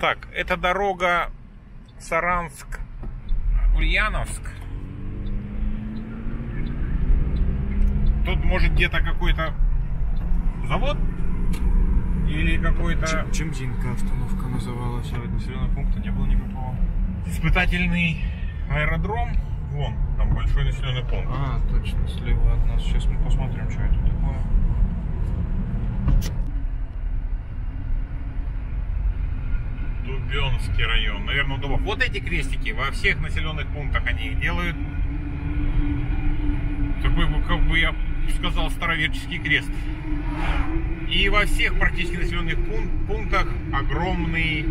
Так, это дорога Саранск-Ульяновск. Тут может где-то какой-то завод или какой-то Чемзинка остановка называлась, а вот населенного пункта не было никакого. испытательный аэродром. Вон, там большой населенный пункт. А, точно, слева от нас. Сейчас мы посмотрим, что это такое. Дубенский район. Наверное, Дубов. Вот эти крестики во всех населенных пунктах они их делают. Такой, как бы я сказал, староверческий крест. И во всех практически населенных пун- пунктах огромный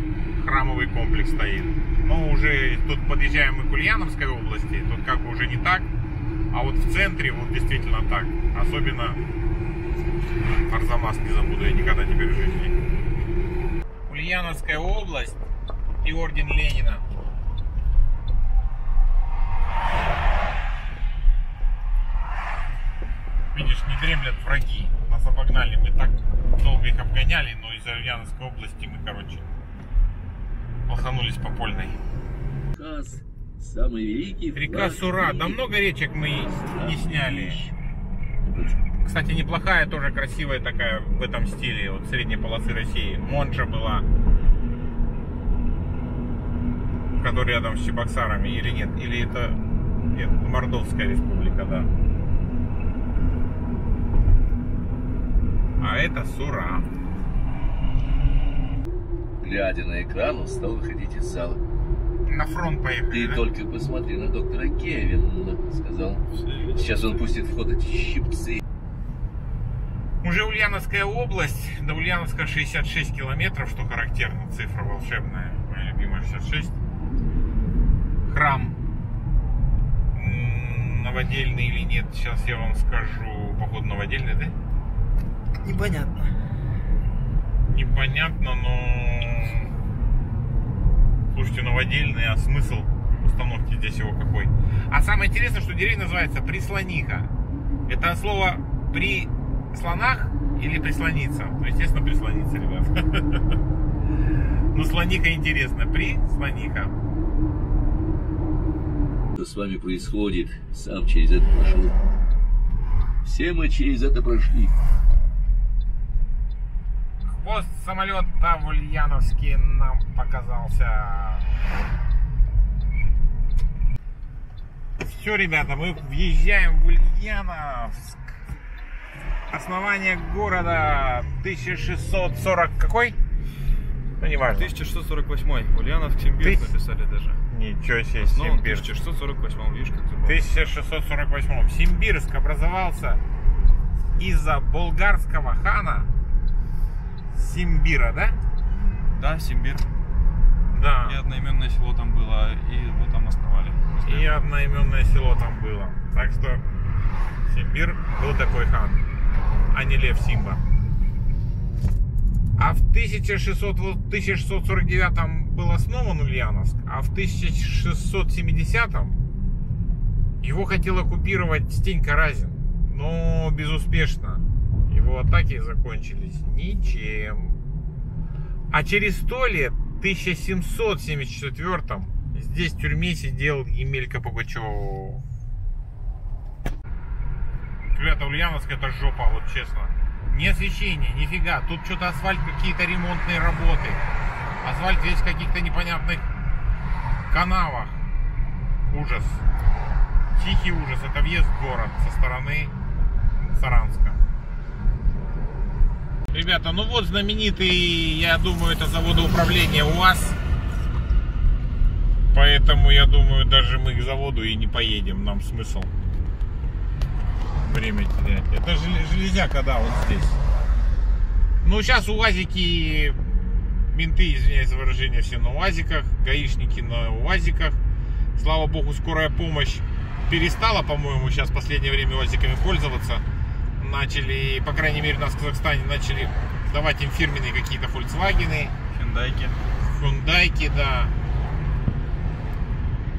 храмовый комплекс стоит. Но уже тут подъезжаем мы к Ульяновской области, тут как бы уже не так. А вот в центре вот действительно так. Особенно Арзамас не забуду я никогда теперь в жизни. Ульяновская область и орден Ленина. Видишь, не дремлят враги. Нас обогнали. Мы так долго их обгоняли, но из Ульяновской области мы, короче, лоханулись по Польной. Хас, самый великий Река Сура. Да много речек мы не сняли. Кстати, неплохая, тоже красивая такая в этом стиле, вот средней полосы России. Монша была, которая рядом с Чебоксарами, или нет? Или это, нет, Мордовская республика, да. А это Сура. Глядя на экран, он стал выходить из зала. На фронт поехали. Ты да? только посмотри на доктора Кевина, сказал. Сейчас он пустит в ход эти щипцы. Уже Ульяновская область, до Ульяновска 66 километров, что характерно, цифра волшебная, моя любимая 66. Храм М, новодельный или нет, сейчас я вам скажу, походу новодельный, да? Непонятно. Непонятно, но... Слушайте, новодельный, а смысл установки здесь его какой? А самое интересное, что деревня называется Прислониха. Это от слова при слонах или прислониться? Ну, естественно, прислониться, ребят. Ну, слоника интересно. Прислониха. Что с вами происходит? Сам через это прошел. Все мы через это прошли. Хвост самолета в Ульяновске нам показался. Все, ребята, мы въезжаем в Ульяновск. Основание города 1640 какой? Ну, не важно. 1648. Ульянов Симбирск Тысяч- написали даже. Ничего себе, Ну, он в Симбирск. 1648, видишь, как В забавно. 1648 Симбирск образовался из-за болгарского хана Симбира, да? Да, Симбир. Да. И одноименное село там было, и его там основали. И одноименное село там было. Так что Симбир был такой хан, а не Лев Симба. А в 1600, вот 1649 был основан Ульяновск, а в 1670 его хотел оккупировать Стенька Разин, но безуспешно. Его атаки закончились ничем. А через сто лет, в 1774 здесь в тюрьме сидел Емелька Пугачев. Ребята, Ульяновск это жопа, вот честно. Не освещение, нифига. Тут что-то асфальт, какие-то ремонтные работы. Асфальт весь в каких-то непонятных канавах. Ужас. Тихий ужас. Это въезд в город со стороны Саранска. Ребята, ну вот знаменитый, я думаю, это заводоуправление УАЗ. Поэтому, я думаю, даже мы к заводу и не поедем. Нам смысл время терять. Это желе- железяка, да, вот здесь. Ну, сейчас УАЗики, менты, извиняюсь за выражение, все на УАЗиках, гаишники на УАЗиках. Слава богу, скорая помощь перестала, по-моему, сейчас в последнее время УАЗиками пользоваться. Начали, по крайней мере, у нас в Казахстане начали давать им фирменные какие-то Volkswagen, Хендайки. Хундайки, да.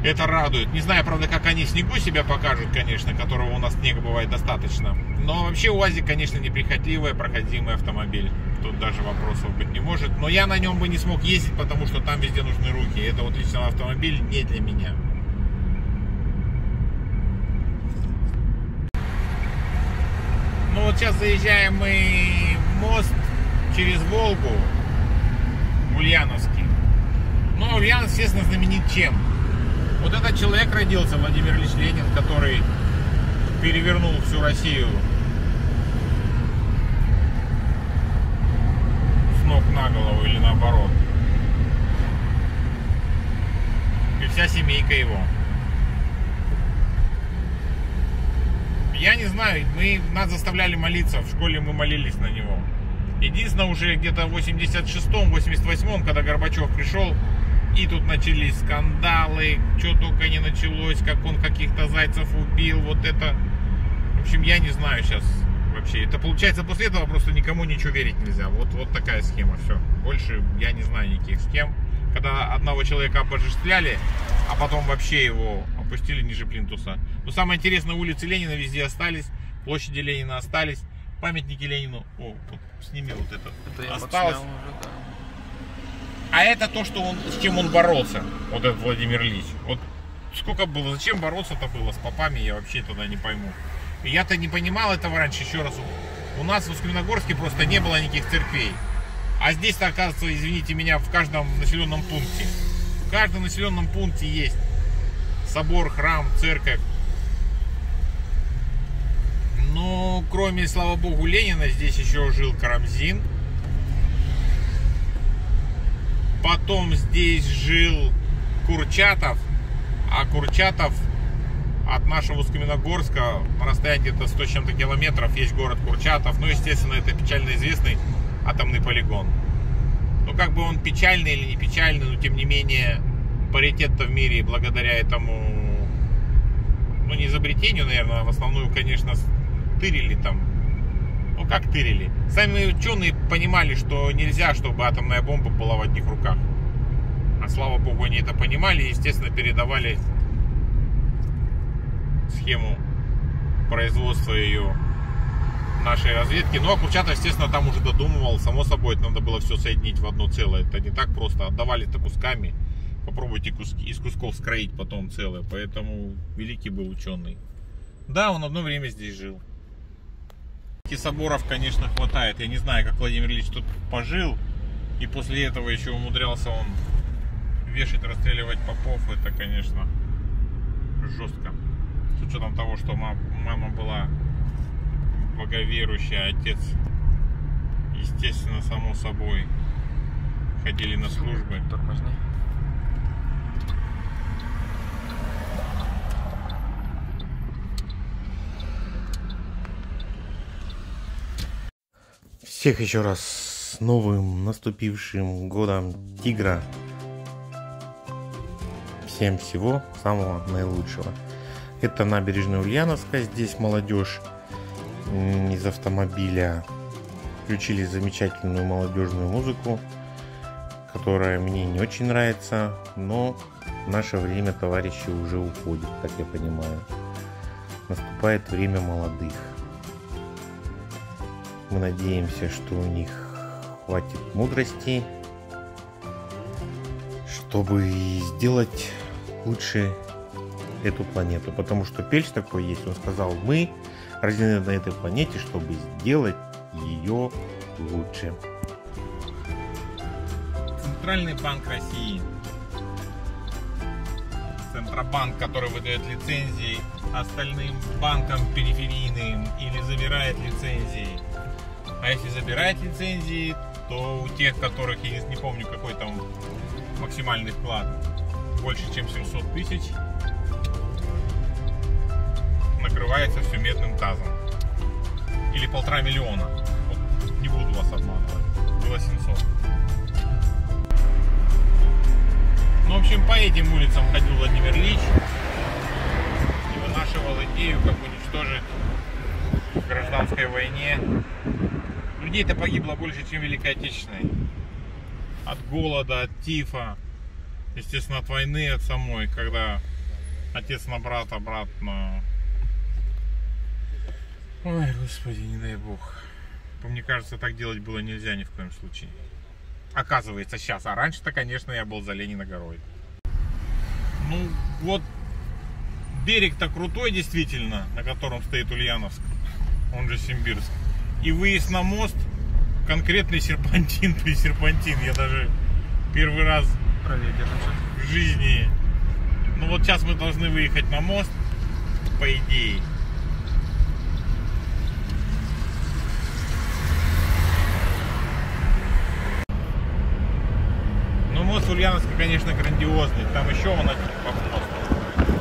Это радует. Не знаю, правда, как они снегу себя покажут, конечно, которого у нас снега бывает достаточно. Но вообще УАЗик, конечно, неприхотливый, проходимый автомобиль. Тут даже вопросов быть не может. Но я на нем бы не смог ездить, потому что там везде нужны руки. Это вот лично автомобиль не для меня. Ну вот сейчас заезжаем мы мост через Волгу, Ульяновский. Ну, Ульяновск, естественно, знаменит чем? Вот этот человек родился, Владимир Ильич Ленин, который перевернул всю Россию с ног на голову или наоборот. И вся семейка его. Я не знаю, мы нас заставляли молиться, в школе мы молились на него. Единственное, уже где-то в 86-м, 88-м, когда Горбачев пришел, и тут начались скандалы, что только не началось, как он каких-то зайцев убил, вот это. В общем, я не знаю сейчас вообще. Это получается после этого просто никому ничего верить нельзя. Вот, вот такая схема, все. Больше я не знаю никаких схем. Когда одного человека обожествляли, а потом вообще его опустили ниже плинтуса. Но самое интересное, улицы Ленина везде остались, площади Ленина остались, памятники Ленину. О, вот, сними вот. Это я Осталось. подснял уже, да. А это то, что он, с чем он боролся, вот этот Владимир Ильич. Вот сколько было, зачем бороться-то было с попами, я вообще тогда не пойму. Я-то не понимал этого раньше, еще раз. У нас в Усть-Каменогорске просто не было никаких церквей. А здесь-то, оказывается, извините меня, в каждом населенном пункте. В каждом населенном пункте есть собор, храм, церковь. Но кроме, слава богу, Ленина, здесь еще жил Карамзин. Потом здесь жил Курчатов, а Курчатов от нашего Усть-Каменогорска на расстоянии где-то 100 с чем-то километров есть город Курчатов. Ну, естественно, это печально известный атомный полигон. Ну, как бы он печальный или не печальный, но тем не менее паритет-то в мире благодаря этому, ну, не изобретению, наверное, а в основную, конечно, тырили там. Ну, как тырили? Сами ученые понимали, что нельзя, чтобы атомная бомба была в одних руках. А слава богу, они это понимали и, естественно, передавали схему производства ее нашей разведки. Ну, а Курчатов, естественно, там уже додумывал. Само собой, это надо было все соединить в одно целое. Это не так просто. Отдавали-то кусками. Попробуйте куски, из кусков скроить потом целое. Поэтому великий был ученый. Да, он одно время здесь жил. И соборов, конечно, хватает. Я не знаю, как Владимир Ильич тут пожил. И после этого еще умудрялся он вешать, расстреливать попов. Это, конечно, жестко. С учетом того, что ма- мама была боговерующая, а отец, естественно, само собой, ходили на службы. Тормозни. Всех еще раз с новым наступившим годом Тигра. Всем всего самого наилучшего. Это набережная Ульяновска. Здесь молодежь из автомобиля включили замечательную молодежную музыку, которая мне не очень нравится, но в наше время товарищи уже уходят, как я понимаю. Наступает время молодых. Мы надеемся, что у них хватит мудрости, чтобы сделать лучше эту планету. Потому что Пельч такой есть, он сказал, мы рождены на этой планете, чтобы сделать ее лучше. Центральный банк России. Центробанк, который выдает лицензии остальным банкам периферийным или забирает лицензии. А если забирает лицензии, то у тех, которых, я не помню, какой там максимальный вклад, больше чем 700 тысяч, накрывается все медным тазом. Или полтора миллиона. Вот не буду вас обманывать. Было 700. Ну, в общем, по этим улицам ходил Владимир Ильич и вынашивал идею, как уничтожить в гражданской войне. Людей-то погибло больше, чем Великой Отечественной. От голода, от тифа, естественно, от войны, от самой, когда отец на брата, брат на... Ой, господи, не дай бог. Мне кажется, так делать было нельзя ни в коем случае. Оказывается, сейчас. А раньше-то, конечно, я был за Ленина горой. Ну, вот берег-то крутой действительно, на котором стоит Ульяновск, он же Симбирск. И выезд на мост, конкретный серпантин при серпантин. Я даже первый раз Правее в жизни. Ну вот сейчас мы должны выехать на мост, по идее. Ну мост Ульяновска, конечно, грандиозный. Там еще он один по мосту.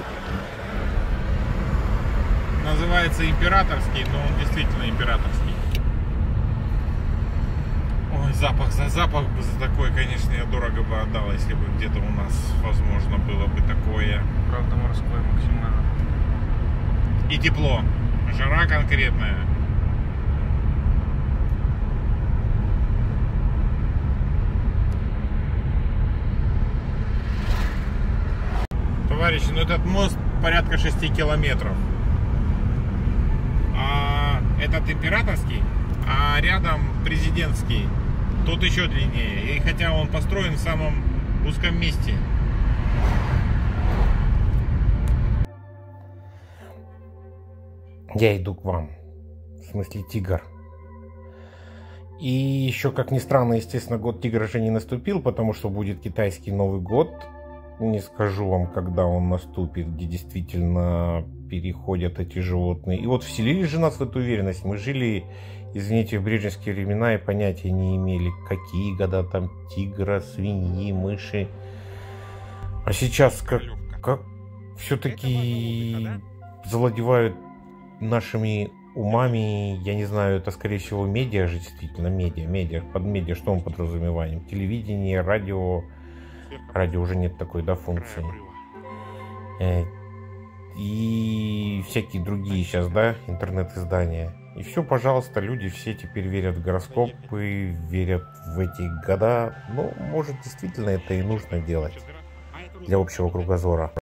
Называется императорский, но он действительно императорский. Запах за запах бы за такой, конечно, я дорого бы отдал, если бы где-то у нас, возможно, было бы такое. Правда морской максимально. И тепло. Жара конкретная. Товарищи, ну этот мост порядка 6 километров. А этот императорский, а рядом президентский. Тут еще длиннее. И хотя он построен в самом узком месте. Я иду к вам. В смысле, тигр. И еще, как ни странно, естественно, год тигра же не наступил, потому что будет китайский Новый год. Не скажу вам, когда он наступит, где действительно переходят эти животные. И вот вселили же нас в эту уверенность. Мы жили, извините, в брежневские времена и понятия не имели, какие года там тигра, свиньи, мыши. А сейчас как, как все-таки завладевают нашими умами, я не знаю, это скорее всего медиа же действительно, медиа, медиа, под медиа что мы подразумеваем? Телевидение, радио, радио уже нет такой, да, функции. Э, И всякие другие сейчас, да, интернет-издания. И все, пожалуйста, люди все теперь верят в гороскопы, верят в эти года. Ну, может, действительно это и нужно делать для общего кругозора.